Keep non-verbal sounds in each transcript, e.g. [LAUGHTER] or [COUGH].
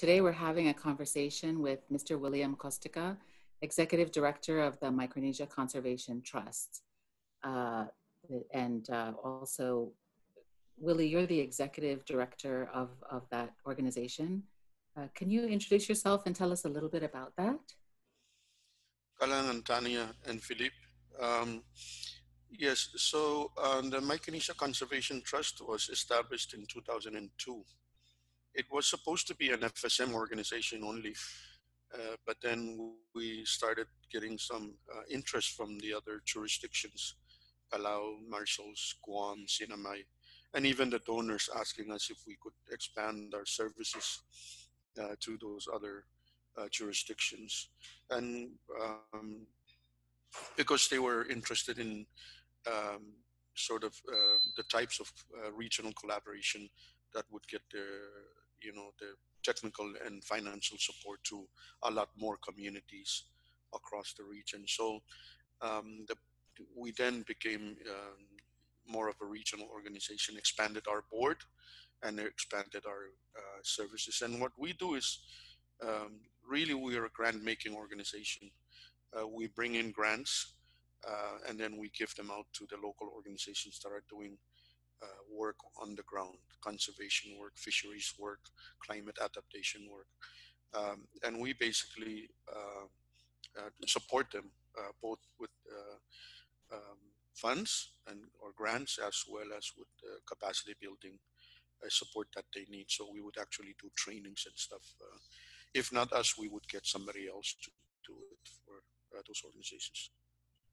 Today we're having a conversation with Mr. William Kostka, Executive Director of the Micronesia Conservation Trust. Uh, and uh, also, Willie, you're the Executive Director of, of that organization. Uh, can you introduce yourself and tell us a little bit about that? Kalan and Tanya and Philippe. Um, yes, so um, the Micronesia Conservation Trust was established in 2002. It was supposed to be an FSM organization only, uh, but then we started getting some uh, interest from the other jurisdictions, Palau, Marshalls, Guam, CNMI, and even the donors asking us if we could expand our services uh, to those other uh, jurisdictions. And um, because they were interested in um, sort of uh, the types of uh, regional collaboration that would get their, you know, the technical and financial support to a lot more communities across the region. So um, the, we then became um, more of a regional organization, expanded our board, and expanded our uh, services. And what we do is um, really we are a grant making organization. Uh, we bring in grants uh, and then we give them out to the local organizations that are doing uh, work on the ground, conservation work, fisheries work, climate adaptation work. Um, and we basically uh, uh, support them both with um, funds and or grants as well as with capacity building support that they need. So we would actually do trainings and stuff. Uh, if not us, we would get somebody else to do it for uh, those organizations.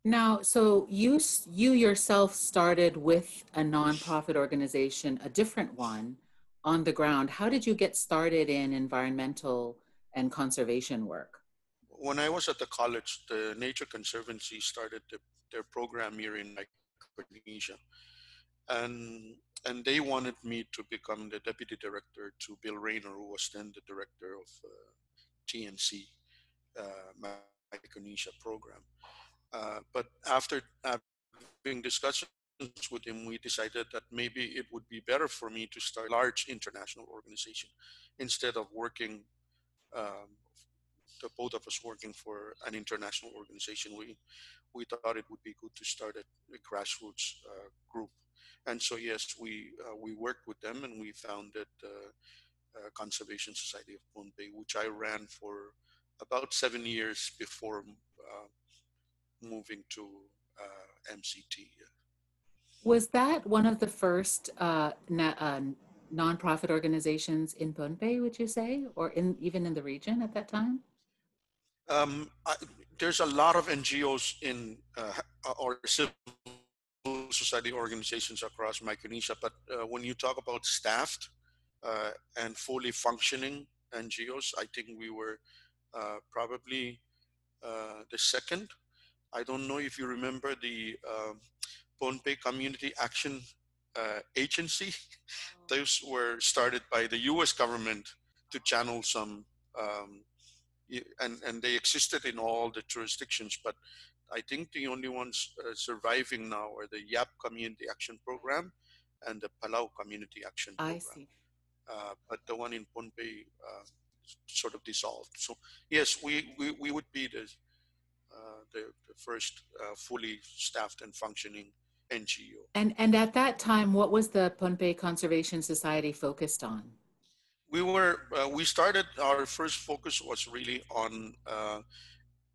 Now, so you you yourself started with a nonprofit organization, a different one, on the ground. How did you get started in environmental and conservation work? When I was at the college, the Nature Conservancy started the, their program here in Micronesia, and and they wanted me to become the deputy director to Bill Rayner, who was then the director of uh, TNC uh, Micronesia program. Uh, but after having discussions with him, we decided that maybe it would be better for me to start a large international organization instead of working, um, the both of us working for an international organization. We we thought it would be good to start a, a grassroots uh, group and so, yes, we uh, we worked with them and we founded uh, uh, Conservation Society of Pohnpei, which I ran for about seven years before uh, moving to uh, MCT. Was that one of the first uh, na- nonprofit organizations in Pohnpei, would you say, or in even in the region at that time? Um, I, there's a lot of NGOs in or civil society organizations across Micronesia. But uh, when you talk about staffed uh, and fully functioning NGOs, I think we were uh, probably uh, the second. I don't know if you remember the Pohnpei Community Action uh, Agency. Those were started by the U.S. government to channel some um, and and they existed in all the jurisdictions but I think the only ones uh, surviving now are the YAP Community Action Program and the Palau Community Action Program. I see. Uh, but the one in Pohnpei uh, sort of dissolved. So yes, we, we, we would be the, uh, the, the, first uh, fully staffed and functioning NGO. And, and at that time, what was the Pohnpei Conservation Society focused on? We were, uh, we started, our first focus was really on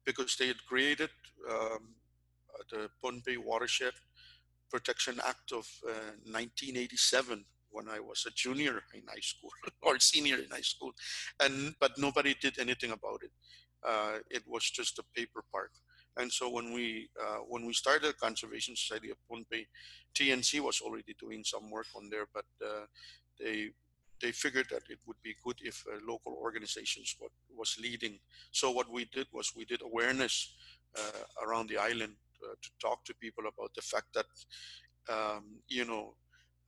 because they had created um, the Pohnpei Watershed Protection Act of uh, 1987 when I was a junior in high school [LAUGHS] or senior in high school, and but nobody did anything about it. Uh, it was just a paper part. And so when we uh, when we started Conservation Society of Pohnpei, TNC was already doing some work on there, but uh, they they figured that it would be good if uh, local organizations what was leading. So what we did was we did awareness uh, around the island uh, to talk to people about the fact that um, you know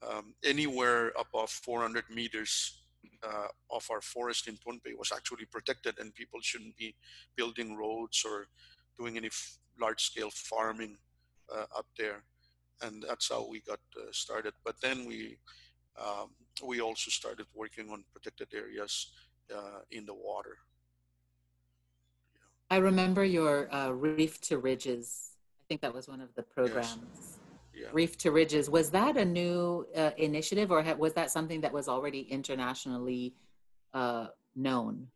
um, anywhere above 400 meters uh, of our forest in Pohnpei was actually protected, and people shouldn't be building roads or doing any large-scale farming uh, up there. And that's how we got uh, started. But then we um, we also started working on protected areas uh, in the water. I remember your uh, Reef to Ridges. I think that was one of the programs. Yes. Yeah. Reef to Ridges. Was that a new uh, initiative or was that something that was already internationally uh, known?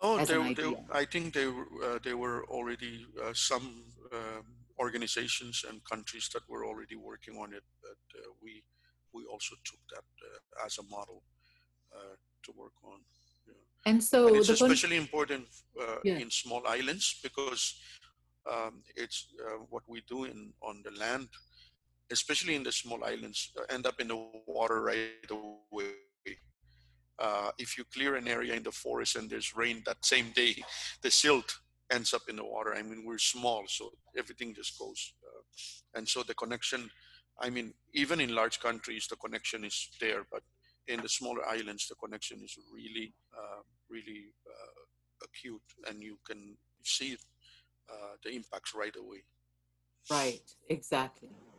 Oh, they, they, I think they, uh, they were already uh, some um, organizations and countries that were already working on it, but uh, we, we also took that as a model to work on. And so and it's especially important uh, yeah. in small islands because um, it's uh, what we do in on the land, especially in the small islands, uh, end up in the water right away. Uh, if you clear an area in the forest and there's rain that same day, the silt ends up in the water. I mean, we're small, so everything just goes. Uh, and so the connection, I mean, even in large countries, the connection is there, but in the smaller islands, the connection is really, uh, really uh, acute, and you can see uh, the impacts right away. Right, exactly, exactly.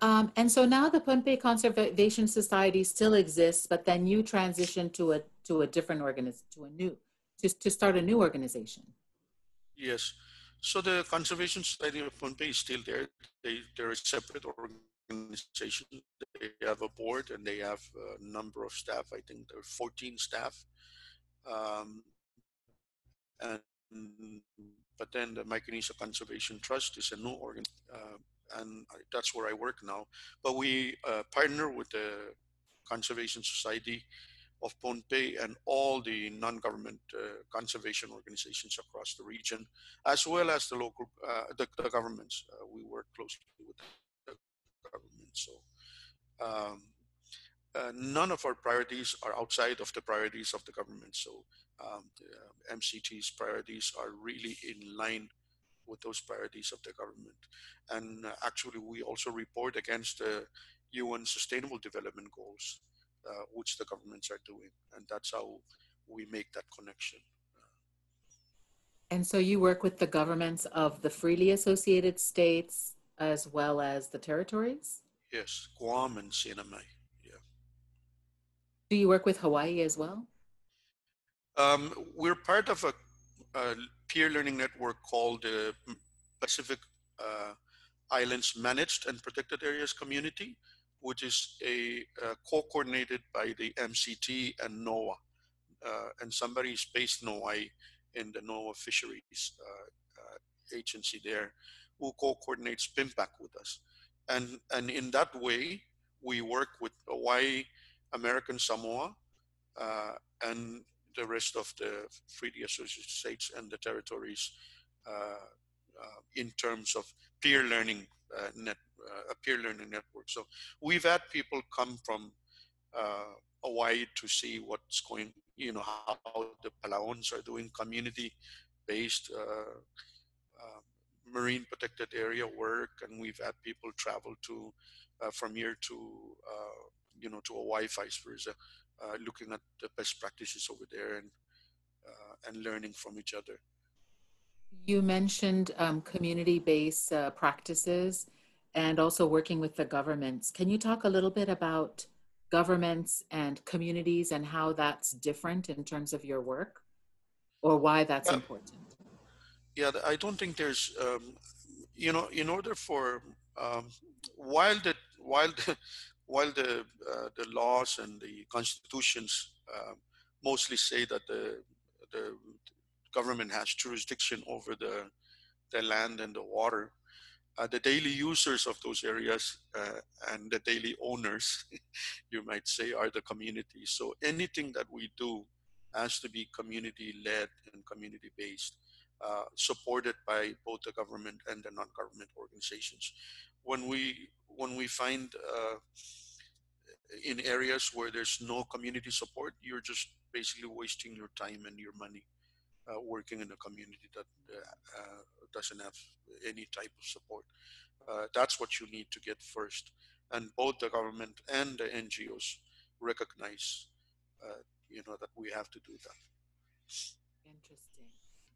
Um, and so now the Pohnpei Conservation Society still exists, but then you transition to a to a different organization, to a new, to, to start a new organization. Yes. So the Conservation Society of Pohnpei is still there. They, they're a separate organization. They have a board and they have a number of staff. I think there are 14 staff. Um, and but then the Micronesia Conservation Trust is a new organ, uh, and that's where I work now. But we uh, partner with the Conservation Society of Pohnpei and all the non-government uh, conservation organizations across the region, as well as the local, uh, the, the, governments. Uh, we work closely with the government. So um, uh, none of our priorities are outside of the priorities of the government. So um, the uh, MCT's priorities are really in line with those priorities of the government. And uh, actually, we also report against the UN Sustainable Development Goals, uh, which the governments are doing. And that's how we make that connection. And so you work with the governments of the freely associated states, as well as the territories? Yes, Guam and CNMI. Yeah. Do you work with Hawaii as well? Um, we're part of a, a, peer learning network called the Pacific uh, Islands Managed and Protected Areas Community, which is a, a co-coordinated by the MCT and NOAA. Uh, and somebody is based in Hawaii in the NOAA Fisheries uh, uh agency there who co-coordinates PIMPAC with us. And, and in that way, we work with Hawaii, American Samoa, uh, and the rest of the freely associated states and the territories uh, uh, in terms of peer learning uh, net, a peer learning network. So we've had people come from Hawaii to see what's going, you know, how the Palauans are doing community-based marine protected area work, and we've had people travel to uh, from here to uh, you know to Hawaii, vice versa, uh, looking at the best practices over there and uh, and learning from each other. You mentioned um, community-based uh, practices and also working with the governments. Can you talk a little bit about governments and communities and how that's different in terms of your work, or why that's important? yeah, I don't think there's, um, you know, in order for um, while the while the while the uh, the laws and the constitutions uh, mostly say that the the government has jurisdiction over the the land and the water, uh, the daily users of those areas uh, and the daily owners, [LAUGHS] you might say, are the community. So anything that we do has to be community led and community based. Uh, supported by both the government and the non-government organizations. When we when we find uh, in areas where there's no community support, you're just basically wasting your time and your money uh, working in a community that uh, uh, doesn't have any type of support. that's what you need to get first, and both the government and the NGOs recognize, you know, that we have to do that. Interesting.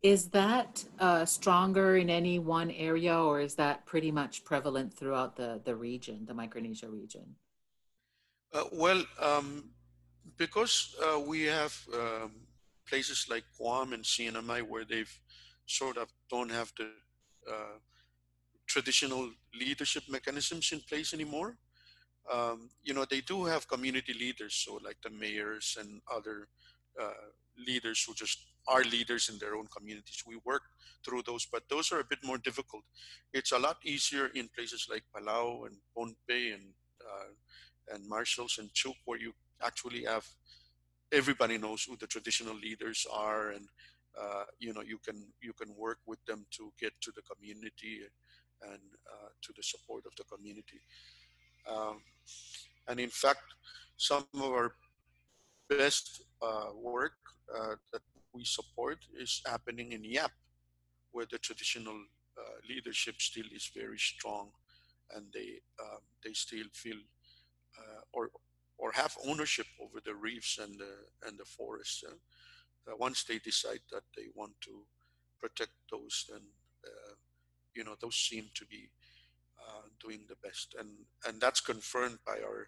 Is that uh, stronger in any one area, or is that pretty much prevalent throughout the, the region, the Micronesia region? Uh, well, um, because uh, we have um, places like Guam and CNMI where they've sort of don't have the uh, traditional leadership mechanisms in place anymore. Um, you know, they do have community leaders, so like the mayors and other uh, leaders who just are leaders in their own communities. We work through those, but those are a bit more difficult. It's a lot easier in places like Palau and Pohnpei and uh, and Marshalls and Chuuk, where you actually have everybody knows who the traditional leaders are, and uh, you know you can you can work with them to get to the community and uh, to the support of the community. Um, and in fact, some of our best uh, work uh, that we support is happening in Yap, where the traditional uh, leadership still is very strong, and they um, they still feel uh, or or have ownership over the reefs and the and the forests. Uh, once they decide that they want to protect those, then uh, you know those seem to be doing the best, and and that's confirmed by our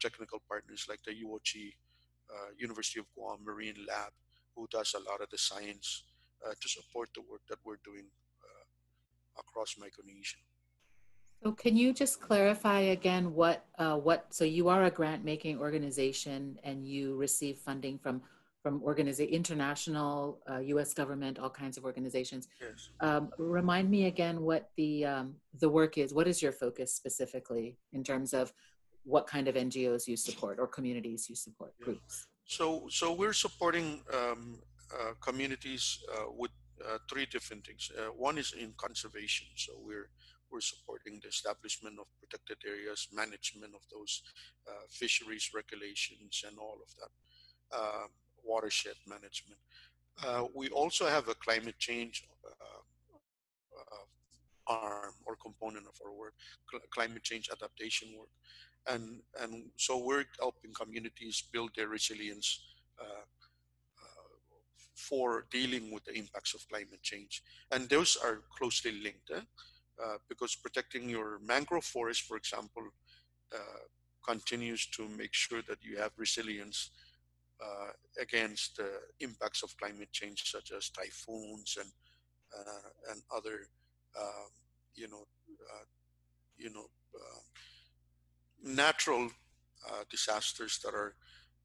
technical partners like the UOG uh, University of Guam Marine Lab, who does a lot of the science uh, to support the work that we're doing uh, across Micronesia. So can you just clarify again what uh, what? So you are a grant making organization and you receive funding from from organiza- international, uh, U.S. government, all kinds of organizations. Yes. Um, remind me again what the um, the work is. What is your focus specifically in terms of what kind of NGOs you support or communities you support, yeah. groups? So, so we're supporting um, uh, communities uh, with uh, three different things. Uh, one is in conservation. So we're we're supporting the establishment of protected areas, management of those uh, fisheries regulations, and all of that. Um, watershed management. Uh, we also have a climate change arm or component of our work, cl- climate change adaptation work and and so we're helping communities build their resilience uh, uh, for dealing with the impacts of climate change and those are closely linked eh? uh, because protecting your mangrove forest for example uh, continues to make sure that you have resilience uh, against the impacts of climate change such as typhoons and uh, and other um, you know you know natural uh, disasters that are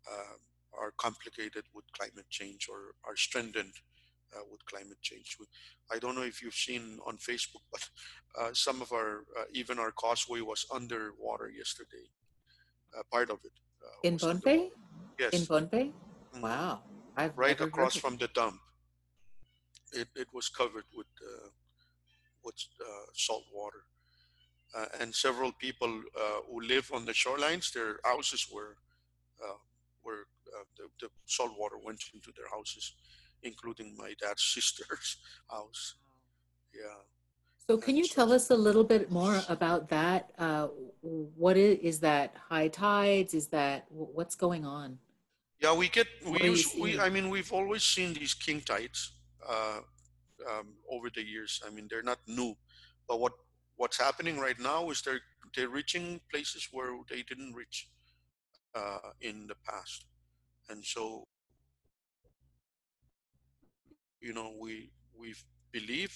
uh, are complicated with climate change or are strengthened uh, with climate change. I don't know if you've seen on Facebook, but uh, some of our uh, even our causeway was underwater yesterday. Uh, part of it in Pohnpei. Yes, in Pohnpei. Mm-hmm. Wow, I've right across from the dump. It it was covered with with salt water uh, and several people uh, who live on the shorelines, their houses were uh, were uh, the, the salt water went into their houses, including my dad's [LAUGHS] sister's house. Yeah. So can you tell us a little bit more about that? Uh, what is, is that high tides? Is that what's going on? Yeah, we get we use we. I mean, we've always seen these king tides uh, um, over the years. I mean, they're not new, but what what's happening right now is they're they're reaching places where they didn't reach uh, in the past, and so you know we we believe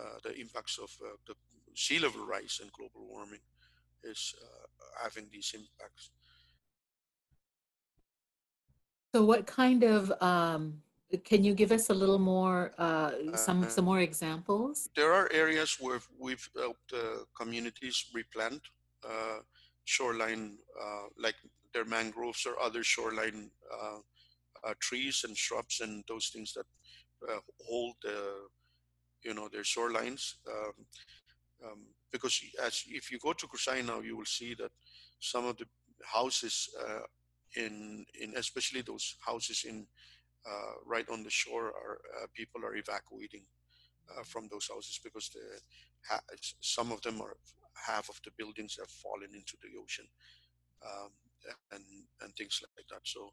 uh, the impacts of uh, the sea level rise and global warming is uh, having these impacts. So, what kind of um, can you give us a little more, uh, some uh, some more examples? There are areas where we've helped uh, communities replant uh, shoreline, uh, like their mangroves or other shoreline uh, trees and shrubs and those things that hold the, you know, their shorelines. Um, um, because as if you go to Kosrae now, you will see that some of the houses in in especially those houses in uh, right on the shore are uh, people are evacuating uh, from those houses because the some of them are half of the buildings have fallen into the ocean um, and and things like that. So,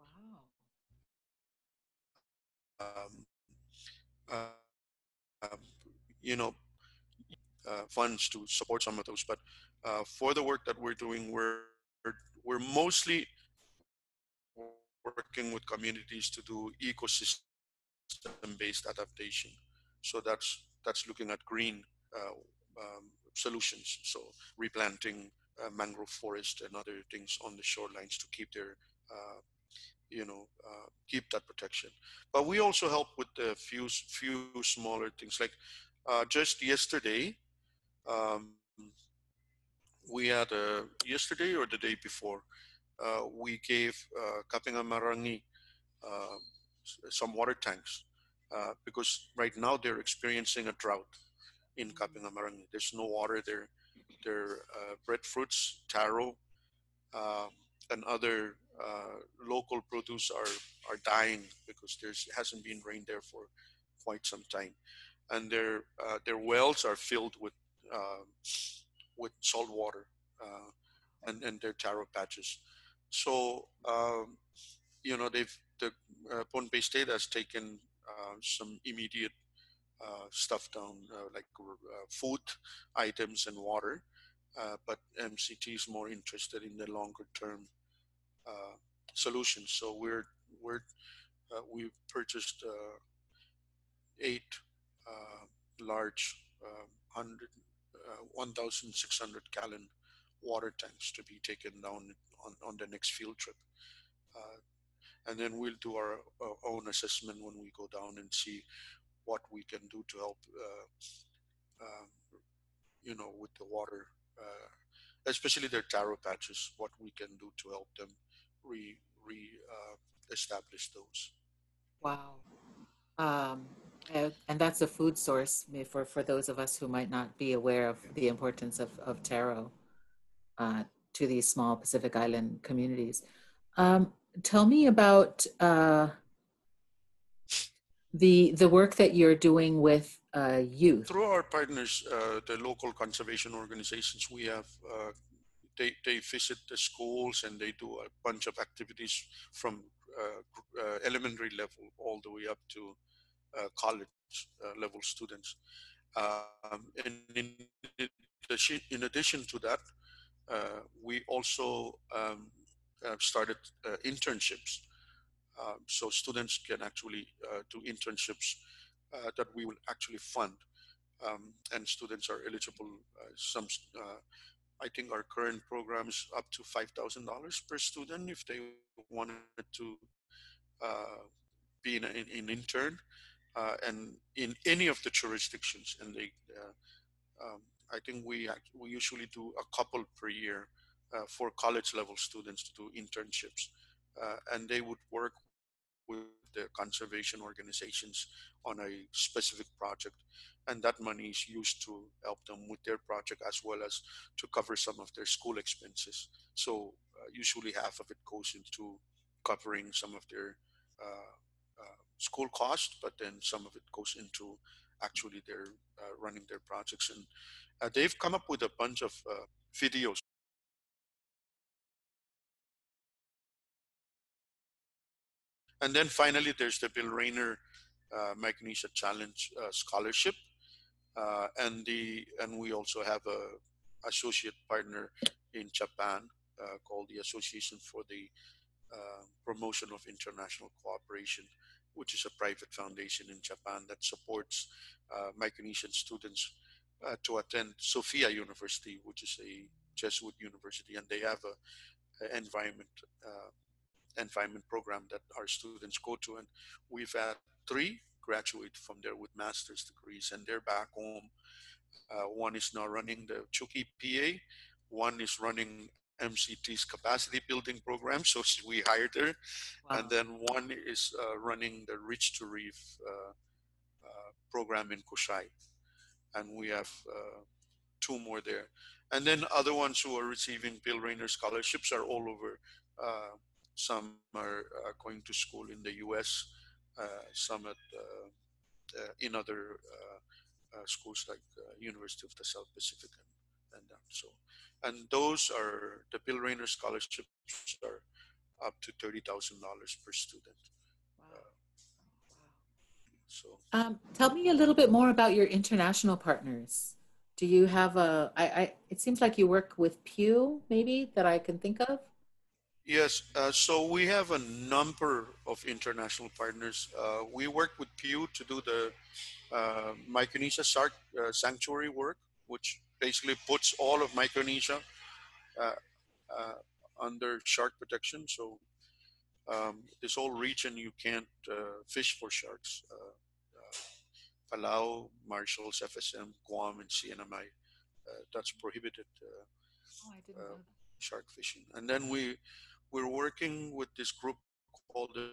wow. Um, uh, um, you know, uh, funds to support some of those. But uh, for the work that we're doing, we're we're mostly working with communities to do ecosystem-based adaptation. So that's that's looking at green uh, um, solutions. So replanting uh, mangrove forest and other things on the shorelines to keep their uh, you know uh, keep that protection but we also help with a few few smaller things like uh, just yesterday um, we had a yesterday or the day before uh, we gave uh, Kapingamarangi uh, some water tanks uh, because right now they're experiencing a drought in Kapingamarangi. There's no water there. Their uh, breadfruits, taro, um, and other uh, local produce are are dying because there hasn't been rain there for quite some time, and their uh, their wells are filled with uh, with salt water uh, and and their taro patches. So um, you know they've the uh, Pohnpei State has taken uh, some immediate uh, stuff down uh, like uh, food items and water, uh, but MCT is more interested in the longer term solutions. So we're we're we've purchased eight large hundred 1,600 gallon water tanks to be taken down on, on the next field trip. Uh, and then we'll do our, our, own assessment when we go down and see what we can do to help, uh, um, you know, with the water, uh, especially their taro patches, what we can do to help them re, re uh, establish those. Wow. Um, and that's a food source for, for those of us who might not be aware of the importance of, of taro uh, to these small Pacific Island communities. Um, tell me about uh, the the work that you're doing with uh, youth. Through our partners, uh, the local conservation organizations, we have uh, they they visit the schools and they do a bunch of activities from uh, uh, elementary level all the way up to college level students. Um, and in, in addition to that, we also um, started internships um, so students can actually uh, do internships uh, that we will actually fund. Um, and students are eligible. Uh, some, uh, I think our current program is up to $5,000 per student if they wanted to uh, be an, an intern. Uh, and in any of the jurisdictions, and they, um, I think we we usually do a couple per year for college level students to do internships, and they would work with the conservation organizations on a specific project. And that money is used to help them with their project as well as to cover some of their school expenses. So uh, usually half of it goes into covering some of their uh, uh, school costs, but then some of it goes into actually their uh, running their projects. And uh, they've come up with a bunch of uh, videos And then finally, there's the Bill Rayner uh, Micronesia Challenge uh, Scholarship, uh, and the and we also have a associate partner in Japan called the Association for the Promotion of International Cooperation, which is a private foundation in Japan that supports uh, Micronesian students to attend Sophia University, which is a Jesuit university, and they have a, a environment environment program that our students go to. And we've had three graduate from there with master's degrees, and they're back home. Uh, one is now running the Chuuk EPA, one is running MCT's capacity building program, so we hired her, wow. and then one is uh, running the Reach to Reef uh, uh program in Kosrae, and we have uh, two more there. And then other ones who are receiving Bill Rayner scholarships are all over uh, some are uh, going to school in the U.S. Uh, some at uh, in other schools like University of the South Pacific and, and. So, and those are the Bill Rayner scholarships are up to thirty thousand dollars per student. Wow. So, um, tell me a little bit more about your international partners. Do you have a? I, I. It seems like you work with Pew, maybe that I can think of. Yes, uh, so we have a number of international partners. Uh, we work with Pew to do the uh, Micronesia Shark uh, Sanctuary work, which basically puts all of Micronesia uh, uh, under shark protection. So um, this whole region, you can't fish for sharks. Palau, Marshalls, FSM, Guam, and CNMI. that's prohibited. oh, I didn't know shark fishing. And then we we're working with this group called the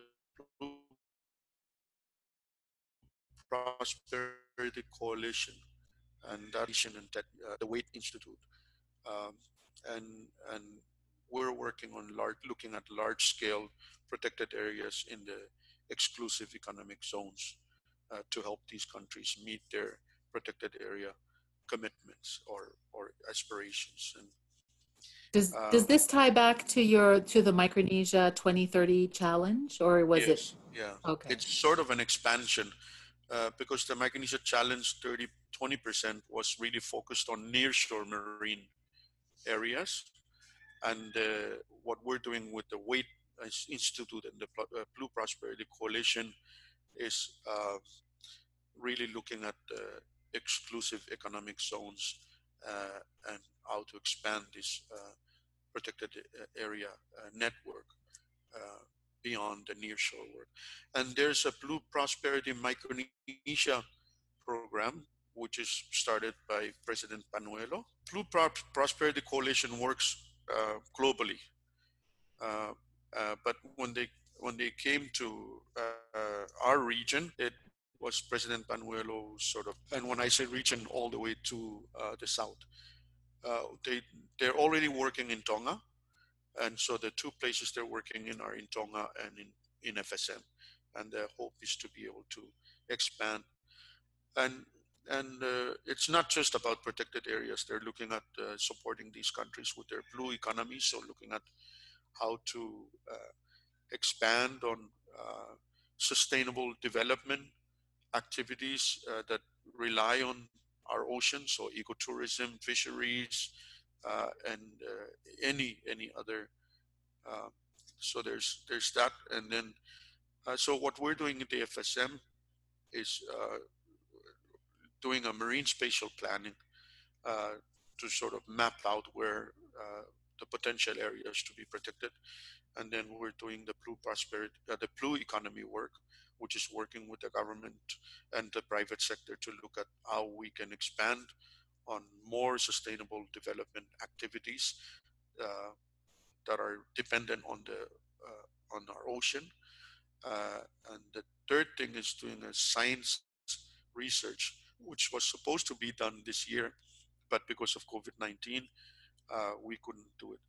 Prosperity Coalition and that and uh, the Waitt Institute, um, and and we're working on large, looking at large scale protected areas in the exclusive economic zones uh, to help these countries meet their protected area commitments or or aspirations and does does um, this tie back to your to the Micronesia 2030 challenge, or was yes, it? Yeah. Okay. It's sort of an expansion uh, because the Micronesia Challenge 30 20 percent was really focused on nearshore marine areas, and uh, what we're doing with the Waitt Institute and the uh, Blue Prosperity Coalition is uh, really looking at exclusive economic zones uh, and how to expand this protected area network beyond the nearshore work. And there's a Blue Prosperity Micronesia program, which is started by President Panuelo. Blue Pro- Prosperity Coalition works uh, globally, uh, but when they when they came to our region, it was President Panuelo sort of, and when I say region, all the way to uh, the south. Uh, they they're already working in Tonga, and so the two places they're working in are in Tonga and in in FSM, and the hope is to be able to expand, and and uh, it's not just about protected areas. They're looking at uh, supporting these countries with their blue economy, so looking at how to uh, expand on uh, sustainable development activities uh, that rely on our oceans, so ecotourism, fisheries, and uh, any any other. Uh, so there's there's that, and then uh, so what we're doing at the FSM is uh, doing a marine spatial planning to sort of map out where the potential areas to be protected, and then we're doing the blue prosperity, the blue economy work, which is working with the government and the private sector to look at how we can expand on more sustainable development activities uh, that are dependent on the uh, on our ocean. Uh, and the third thing is doing a science research, which was supposed to be done this year, but because of COVID-19, uh, we couldn't do it.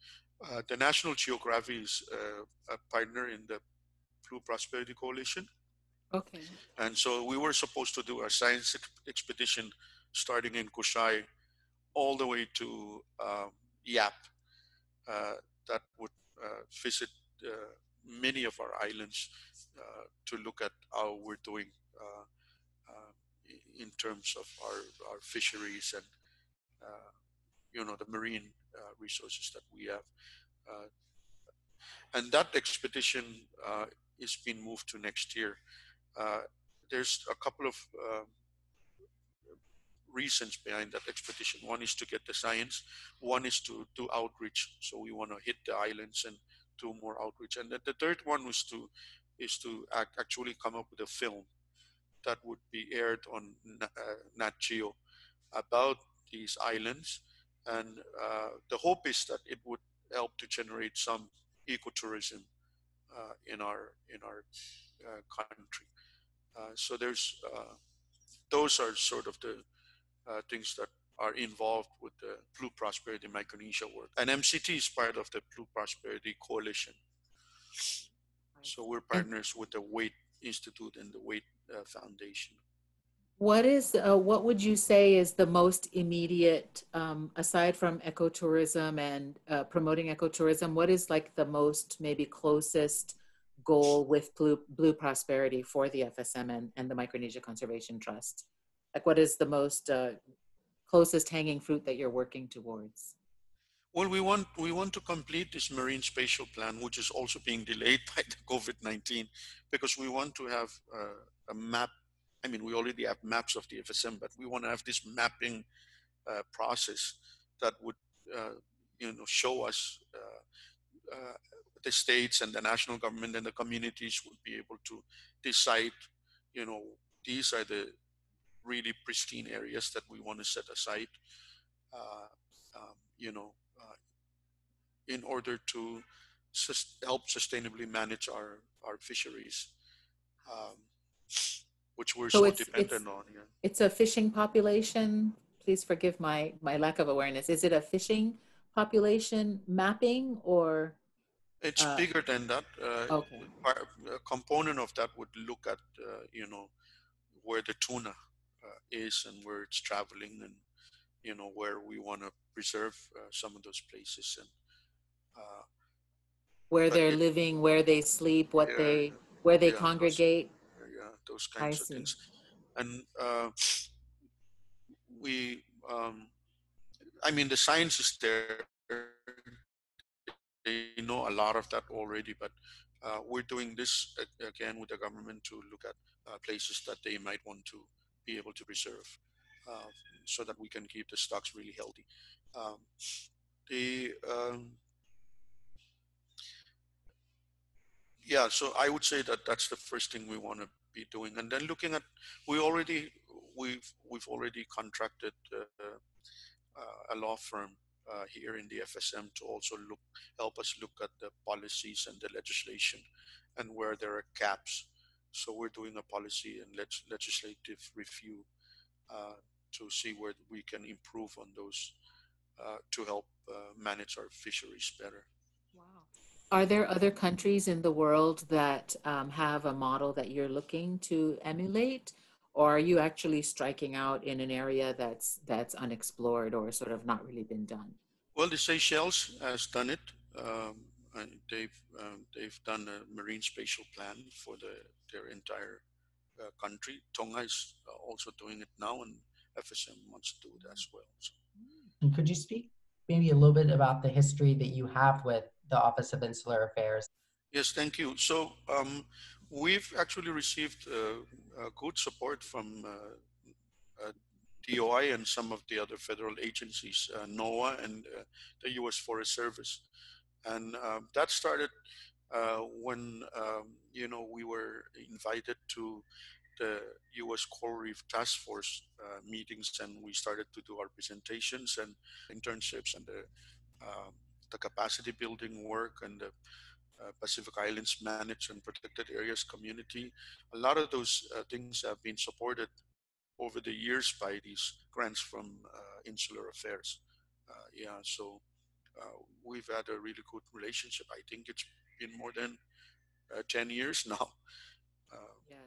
Uh, the National Geographic is uh, a partner in the Blue Prosperity Coalition, Okay. And so we were supposed to do a science expedition starting in Kosrae all the way to um, Yap uh, that would uh, visit uh, many of our islands uh, to look at how we're doing uh, uh, in terms of our, our fisheries and you know the marine resources that we have. and that expedition is being moved to next year. Uh, there's a couple of uh, reasons behind that expedition. One is to get the science. One is to do outreach. So we want to hit the islands and do more outreach. And then the third one was to is to act, actually come up with a film that would be aired on uh, Nat Geo about these islands. And uh, the hope is that it would help to generate some ecotourism uh, in our in our uh, country. Uh, so there's uh, those are sort of the uh, things that are involved with the Blue Prosperity Micronesia work. And MCT is part of the Blue Prosperity Coalition. So we're partners with the Waitt Institute and the Waitt uh, Foundation. What is uh, what would you say is the most immediate, um, aside from ecotourism and uh, promoting ecotourism? What is like the most maybe closest goal with Blue, Blue Prosperity for the FSM and, and the Micronesia Conservation Trust? Like, what is the most uh, closest hanging fruit that you're working towards? Well, we want we want to complete this marine spatial plan, which is also being delayed [LAUGHS] by the COVID-19, because we want to have uh, a map. I mean, we already have maps of the FSM, but we want to have this mapping uh, process that would, uh, you know, show us uh, uh, the states and the national government and the communities would be able to decide, you know, these are the really pristine areas that we want to set aside, uh, um, you know, uh, in order to sus- help sustainably manage our, our fisheries, um, which we're So so, it's- dependent it's- on. Yeah. It's a fishing population. Please forgive my, my lack of awareness. Is it a fishing population mapping or? It's Uh, bigger than that. Uh, Okay. a component of that would look at, uh, you know, where the tuna is and where it's traveling and, you know, where we want to preserve uh, some of those places. And uh, Where they're it- living, where they sleep, what Yeah, they, where they yeah, those- congregate. yeah, those kinds of see. things. And uh, we, um, I mean, the science is there. They know a lot of that already, but uh, we're doing this again with the government to look at uh, places that they might want to be able to preserve, uh, so that we can keep the stocks really healthy. Um, the um, yeah, so I would say that that's the first thing we want to be doing, and then looking at we already we've we've already contracted uh, uh, a law firm uh, here in the FSM to also look help us look at the policies and the legislation and where there are caps. So we're doing a policy and leg- legislative review uh, to see where we can improve on those uh, to help uh, manage our fisheries better. Wow. Are there other countries in the world that um, have a model that you're looking to emulate? Or are you actually striking out in an area that's that's unexplored or sort of not really been done? Well, the Seychelles has done it. Um, and they've um, they've done a marine spatial plan for the their entire uh, country. Tonga is uh, also doing it now, and FSM wants to do it as well. So, And could you speak maybe a little bit about the history that you have with the Office of Insular Affairs? yes, thank you. So um, we've actually received uh, uh, good support from uh, uh, DOI and some of the other federal agencies, uh, NOAA and uh, the U.S. Forest Service, and um, that started uh, when um, you know we were invited to the U.S. Coral Reef Task Force uh, meetings, and we started to do our presentations and internships and the um, the capacity building work and the uh, Pacific Islands Managed and Protected Areas Community. A lot of those uh, things have been supported over the years by these grants from uh, Insular Affairs. Uh, yeah, so uh, we've had a really good relationship. I think it's been more than uh, 10 years [LAUGHS] now. Uh, Yes.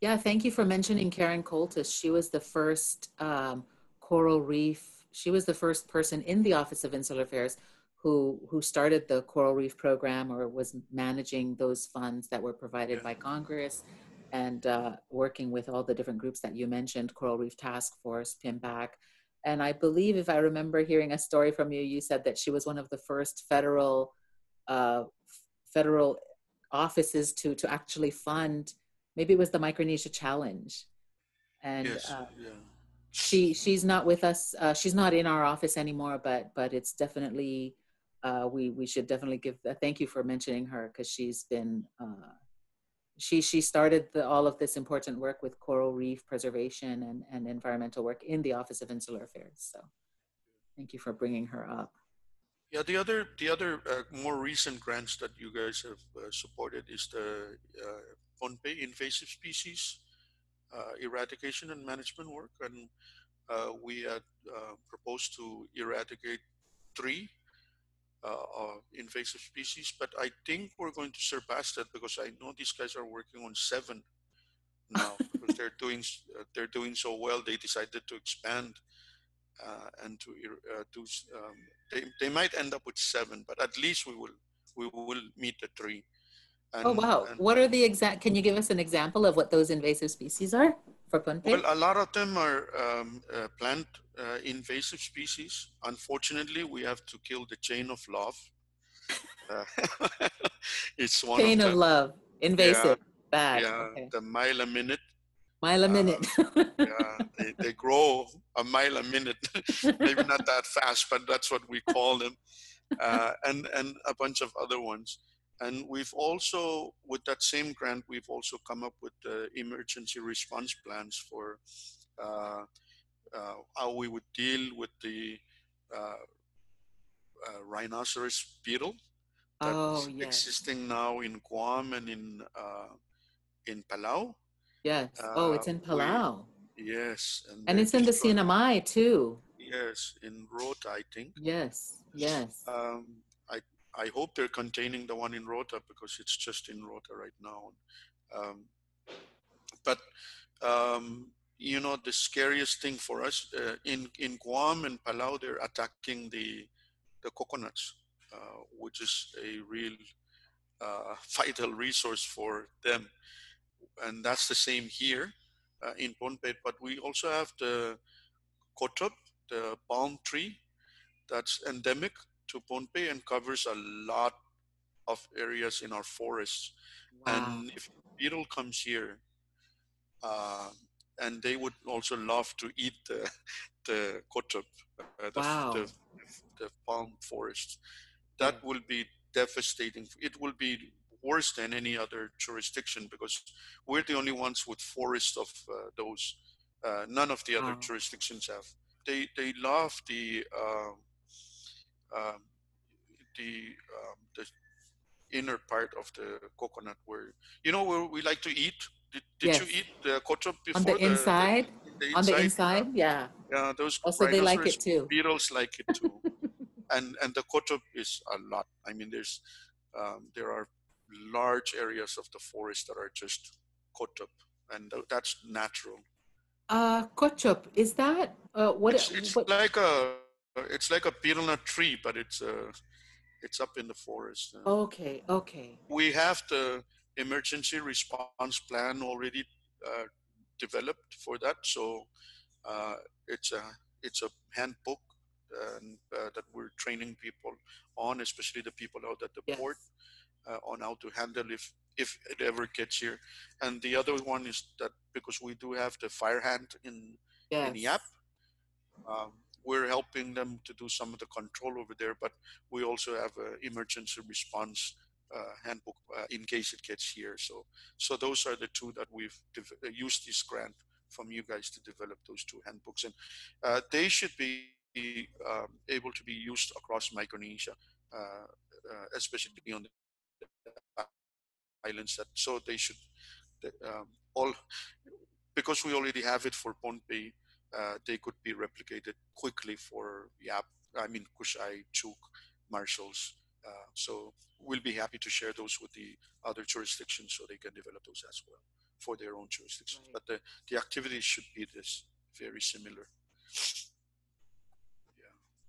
Yeah, thank you for mentioning Karen Koltes. She was the first um, coral reef. She was the first person in the Office of Insular Affairs who who started the coral reef program or was managing those funds that were provided Yeah. by Congress and uh, working with all the different groups that you mentioned, Coral Reef Task Force, PIMPAC. And I believe, if I remember hearing a story from you, you said that she was one of the first federal uh, federal offices to to actually fund maybe it was the Micronesia Challenge, and yes, uh, yeah. she she's not with us. Uh, she's not in our office anymore, but but it's definitely uh, we we should definitely give a thank you for mentioning her because she's been uh, she she started the, all of this important work with coral reef preservation and and environmental work in the Office of Insular Affairs. So thank you for bringing her up. Yeah, the other the other uh, more recent grants that you guys have uh, supported is the uh, invasive species uh, eradication and management work, and uh, we had uh, proposed to eradicate three uh, invasive species, but I think we're going to surpass that because I know these guys are working on seven now [LAUGHS] because they're doing they're doing so well. They decided to expand uh, and to uh, s- Um, they they might end up with seven, but at least we will we will meet the three. And, Oh wow! and- What are the exact? Can you give us an example of what those invasive species are for Pohnpei? Well, a lot of them are um, uh, plant uh, invasive species. Unfortunately, we have to kill the chain of love. [LAUGHS] Uh, [LAUGHS] it's one Chain of of love, invasive, bad. yeah, Okay. the mile a minute. Mile a uh, minute. Yeah, they, they grow a mile a minute. [LAUGHS] Maybe not that fast, but that's what we call them. Uh, and and a bunch of other ones. And we've also, with that same grant, we've also come up with uh, emergency response plans for uh, uh, how we would deal with the uh, uh, rhinoceros beetle that's oh yes, existing now in Guam and in uh, in Palau. Yes. Oh, it's uh, in we- Palau, Yes, and, and it's in the CNMI too. Yes, in Rota, I think. Yes, yes. Um, I I hope they're containing the one in Rota because it's just in Rota right now. Um, but um, you know, the scariest thing for us uh, in in Guam and Palau, they're attacking the the coconuts, uh, which is a real uh, [LAUGHS] vital resource for them, and that's the same here uh, in Pohnpei. But we also have the kotop, the palm tree, that's endemic to Pohnpei and covers a lot of areas in our forests. Wow. And if beetle comes here, uh, and they would also love to eat the [LAUGHS] the kotop, uh, the, Wow. the, the palm forest. That will be devastating. It will be worse than any other jurisdiction because we're the only ones with forests of uh, those. Uh, none of the other Wow. jurisdictions have. They they love the um, um, the um, the inner part of the coconut where you know where we like to eat. Did, did you eat the kotop before? on the inside, the on the inside, yeah. Yeah, those Also, they like it too. beetles like it too. [LAUGHS] and and the kotop is a lot. I mean, there's um, there are large areas of the forest that are just kotop, and tha- that's natural. Uh, kochop, is that uh, what? it's it's what like a it's like a betel nut tree, but it's uh it's up in the forest. Okay, okay. We have the emergency response plan already uh, developed for that, so uh, it's a it's a handbook and, uh, that we're training people on, especially the people out at the Yes. port, uh, on how to handle if if it ever gets here. And the other one is that because we do have the fire ant in Yes. in YAP. Um, we're helping them to do some of the control over there, but we also have an emergency response uh, handbook uh, in case it gets here. So, so those are the two that we've uh, used this grant from you guys to develop those two handbooks, and uh, they should be um, able to be used across Micronesia, uh, uh, especially on the islands. That so they should um, all because we already have it for Pohnpei uh, they could be replicated quickly for Yap, I mean Kosrae, Chuuk, Marshalls. Uh, so we'll be happy to share those with the other jurisdictions so they can develop those as well for their own jurisdictions. Right. But the, the activities should be this very similar.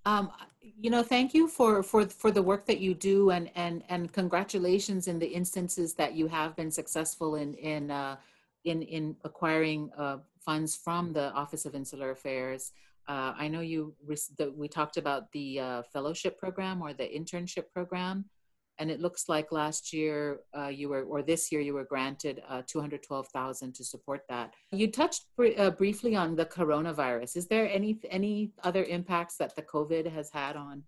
Um, you know, thank you for for for the work that you do, and and and congratulations in the instances that you have been successful in in uh, in in acquiring uh, funds from the Office of Insular Affairs. Uh, I know you the, we talked about the uh, fellowship program or the internship program, and it looks like last year uh, you were or this year you were granted uh, two hundred twelve thousand to support that. You touched br- uh, briefly on the coronavirus. Is there any any other impacts that the COVID has had on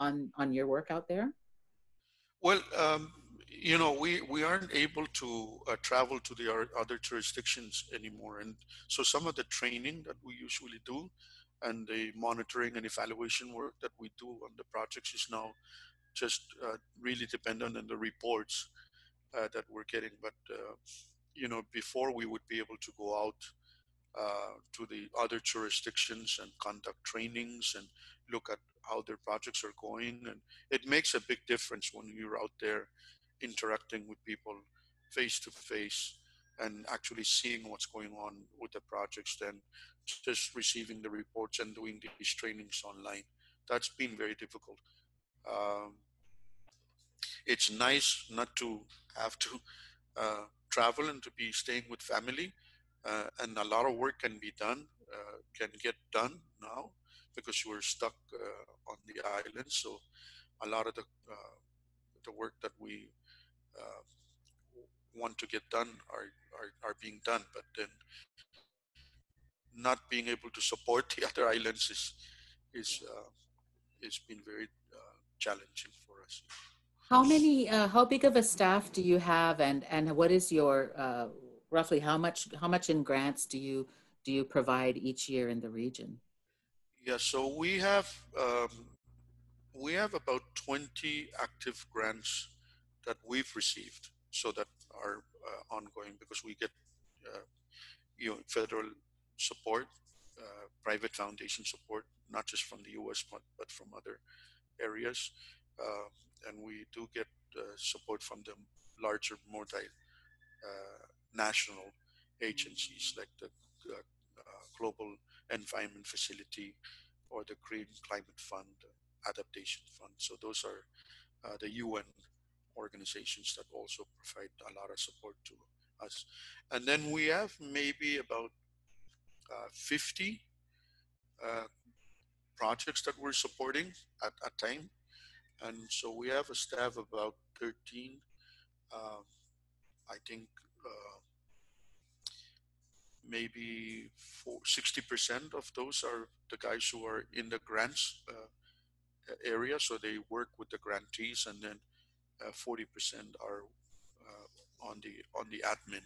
on on your work out there? Well, um, you know, we, we aren't able to uh, travel to the other jurisdictions anymore. And so some of the training that we usually do and the monitoring and evaluation work that we do on the projects is now just uh, really dependent on the reports uh, that we're getting. But, uh, you know, before we would be able to go out uh, to the other jurisdictions and conduct trainings and look at how their projects are going. And it makes a big difference when you're out there interacting with people face to face and actually seeing what's going on with the projects than just receiving the reports and doing these trainings online. That's been very difficult. Um, it's nice not to have to uh, travel and to be staying with family, uh, and a lot of work can be done, uh, can get done now because we're stuck uh, on the island. So a lot of the uh, the work that we uh, want to get done are, are are being done, but then not being able to support [LAUGHS] the other islands is is uh, it's been very challenging for us. How many, uh, how big of a staff do you have and, and what is your, uh, roughly how much, how much in grants do you, do you provide each year in the region? Yeah, so we have um, we have about 20 active grants that we've received, so that are uh, ongoing because we get uh, you know federal support, uh, private foundation support, not just from the U.S. but but from other areas, uh, and we do get uh, support from the larger multi uh, national agencies like the Global Environment Facility or the Green Climate Fund, Adaptation Fund. So those are uh, the UN organizations that also provide a lot of support to us. And then we have maybe about uh, 50 uh, projects that we're supporting at a time. And so we have a staff about 13. Um, I think uh, maybe 60% of those are the guys who are in the grants uh, area. So they work with the grantees and then 40% uh, are uh, on the on the admin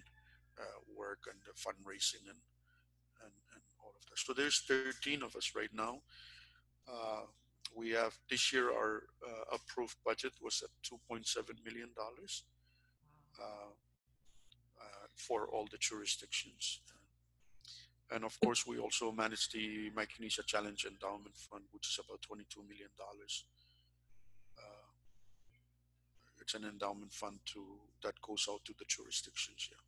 uh, work and the fundraising and, and, and all of that. So there's 13 of us right now. Uh, we have this year our uh, approved budget was at 2.7 million dollars uh, for all the jurisdictions. And of course, we also manage the Micronesia Challenge Endowment Fund, which is about $22 million. Uh, it's an endowment fund to that goes out to the jurisdictions, yeah.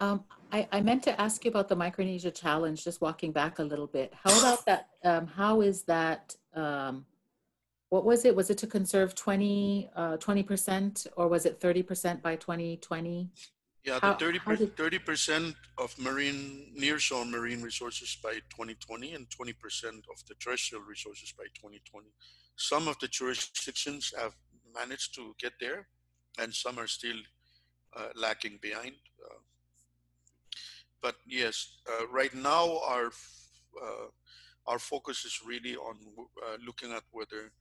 Um, I, I meant to ask you about the Micronesia Challenge, just walking back a little bit. How about [LAUGHS] that? Um, how is that? Um, what was it? Was it to conserve 20, uh, 20% or was it 30% by 2020? Yeah, the 30 percent of marine nearshore marine resources by 2020 and 20 percent of the terrestrial resources by 2020. Some of the jurisdictions have managed to get there, and some are still uh, lacking behind. Uh, but yes, uh, right now our uh, our focus is really on uh, looking at whether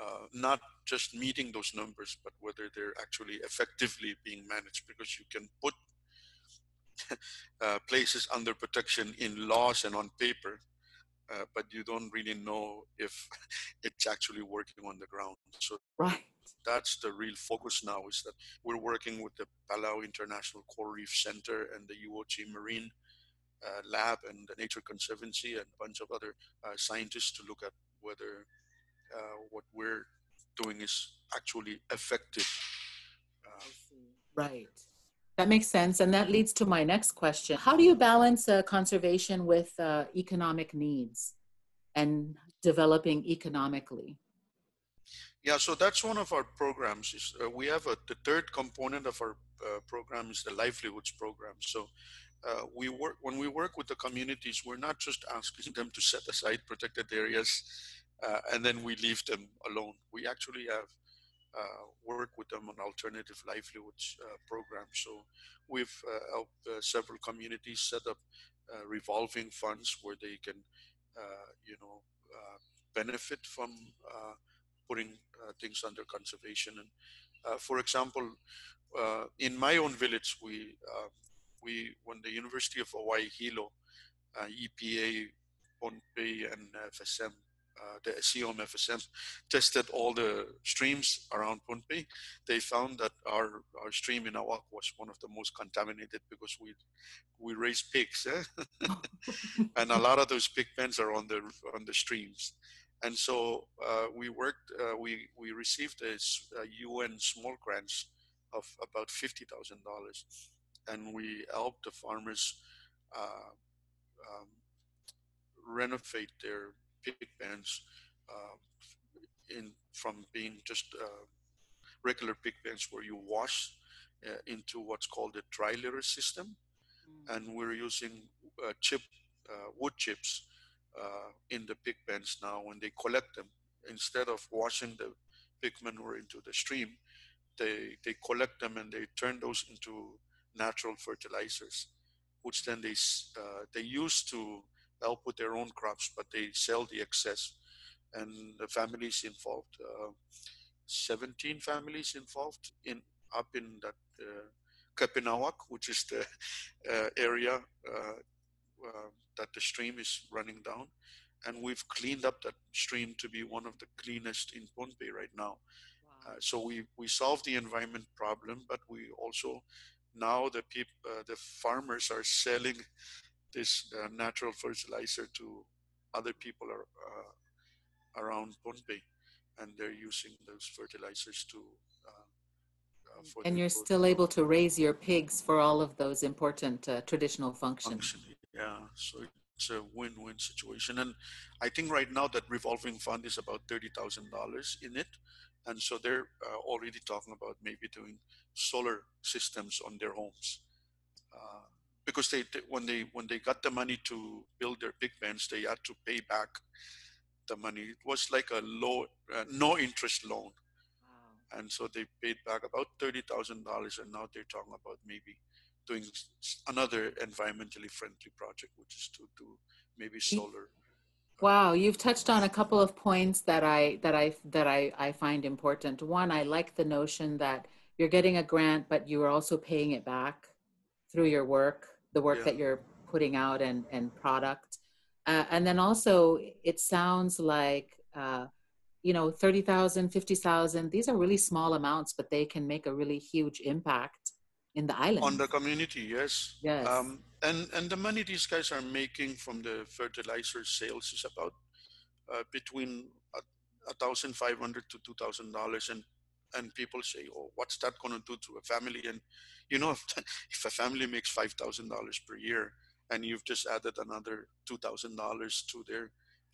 uh, not just meeting those numbers, but whether they're actually effectively being managed because you can put [LAUGHS] places under protection in laws and on paper, uh, but you don't really know if [LAUGHS] it's actually working on the ground. So right. That's the real focus now is that we're working with the Palau International Coral Reef Center and the UOG Marine uh, Lab and the Nature Conservancy and a bunch of other uh, scientists to look at whether uh, what we're doing is actually effective. Uh, right. That makes sense. And that leads to my next question. How do you balance uh, conservation with uh, economic needs and developing economically? Yeah, so that's one of our programs. Is, uh, we have a, the third component of our uh, program is the livelihoods program. So uh, we work when we work with the communities, we're not just asking them to set aside protected areas uh, and then we leave them alone. We actually have uh, worked with them on alternative livelihoods uh, programs. So we've helped several communities set up revolving funds where they can, you know, benefit from putting uh, things under conservation. And uh, for example, uh, in my own village, we um, we when the University of Hawaii Hilo, EPA, Pohnpei, and FSM uh, the COM FSM tested all the streams around Pohnpei, they found that our, our stream in Awak was one of the most contaminated because we we raise pigs, eh? [LAUGHS] and a lot of those pig pens are on the on the streams. And so uh, we worked, uh, we we received a, a UN small grants of about fifty thousand dollars, and we helped the farmers uh, um, renovate their pig pens uh, in from being just uh, regular pig pens where you wash uh, into what's called a dry litter system. Mm. and we're using uh, chip uh, wood chips uh, in the pig pens now. When they collect them, instead of washing the pig manure into the stream, they they collect them and they turn those into natural fertilizers, which then they uh, they use to help with their own crops, but they sell the excess. And the families involved, uh, 17 families involved in up in that uh, Kapinawak, which is the [LAUGHS] uh, area uh, that the stream is running down. And we've cleaned up that stream to be one of the cleanest in Pohnpei right now. Wow. Uh, so we, we solved the environment problem, but we also now the peop, uh, the farmers are selling this uh, natural fertilizer to other people are, uh, around Pohnpei, and they're using those fertilizers to. For And you're still able to raise your pigs for all of those important uh, traditional functions. function. Yeah, so it's a win-win situation, and I think right now that revolving fund is about thirty thousand dollars in it, and so they're uh, already talking about maybe doing solar systems on their homes. Uh, because they, they when they when they got the money to build their big pens, they had to pay back the money. It was like a low, uh, no interest loan, Wow. and so they paid back about thirty thousand dollars, and now they're talking about maybe doing another environmentally friendly project, which is to do maybe solar. Wow, you've touched on a couple of points that I that I that I, I find important. One, I like the notion that you're getting a grant, but you are also paying it back through your work, the work Yeah. that you're putting out and and product. Uh, and then also, it sounds like uh, you know 30,000, 50,000. These are really small amounts, but they can make a really huge impact in the island. on the community yes Yes. um, and and the money these guys are making from the fertilizer sales is about uh, between a, a thousand five hundred to two thousand dollars and and people say oh what's that going to do to a family and you know if, [LAUGHS] if a family makes five thousand dollars per year and you've just added another two thousand dollars to their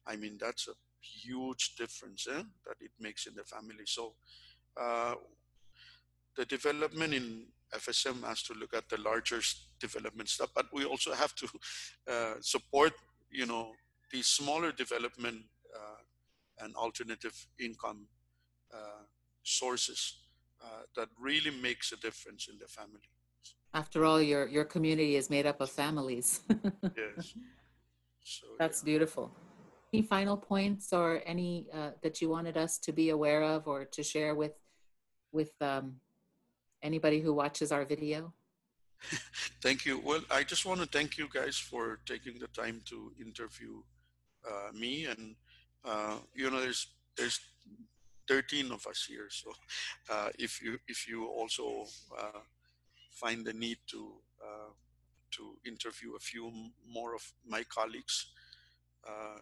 i mean that's a huge difference eh, that it makes in the family so uh, the development in FSM has to look at the larger development stuff, but we also have to uh, support, you know, the smaller development uh, and alternative income uh, sources uh, that really makes a difference in the family. After all, your your community is made up of families. [LAUGHS] Yes. So That's yeah. beautiful. Any final points or any uh, that you wanted us to be aware of or to share with with um, anybody who watches our video? [LAUGHS] Thank you. Well, I just want to thank you guys for taking the time to interview uh, me, and uh, you know, there's there's 13 of us here, so uh, if you if you also uh, find the need to uh, to interview a few more of my colleagues, uh,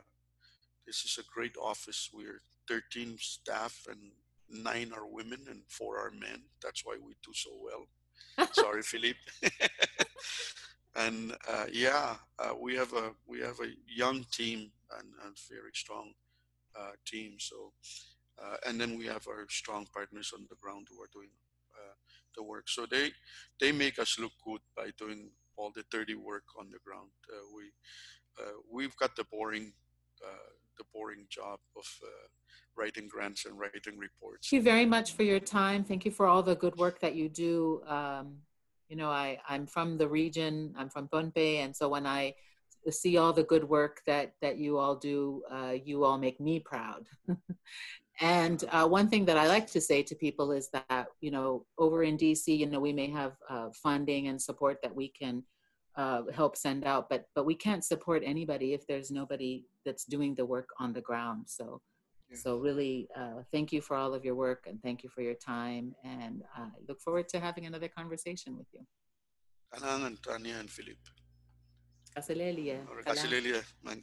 this is a great office. We're 13 staff and nine are women and four are men. That's why we do so well. [LAUGHS] Sorry, Philippe. [LAUGHS] and uh, yeah, uh, we have a we have a young team and a very strong uh, team. So, uh, and then we have our strong partners on the ground who are doing uh, the work. So they they make us look good by doing all the dirty work on the ground. Uh, we uh, we've got the boring uh, the boring job of uh, writing grants and writing reports. Thank you very much for your time. Thank you for all the good work that you do. Um, you know, I, I'm from the region, I'm from Pohnpei, and so when I see all the good work that, that you all do, uh, you all make me proud. [LAUGHS] and uh, one thing that I like to say to people is that, you know, over in DC, you know, we may have uh, funding and support that we can uh, help send out, but, but we can't support anybody if there's nobody that's doing the work on the ground. So, Yeah. so really, uh, thank you for all of your work and thank you for your time. And I look forward to having another conversation with you. Anang and Tanya and Philippe. Kaselelia. Or Kasilelia, man.